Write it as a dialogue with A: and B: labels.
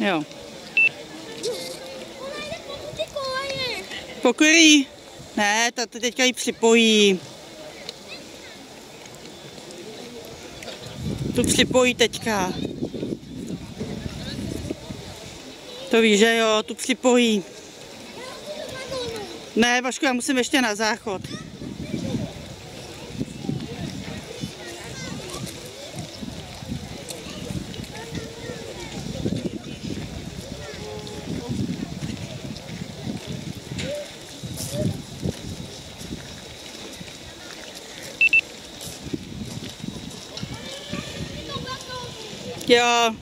A: Jo.
B: Ona jde po ty koleje.
A: Pokorí. Ne, ta to teďka ji připojí. Tu připojí teďka. To víš, že jo, tu připojí. Ne, Vašku, já musím ještě na záchod. Jo,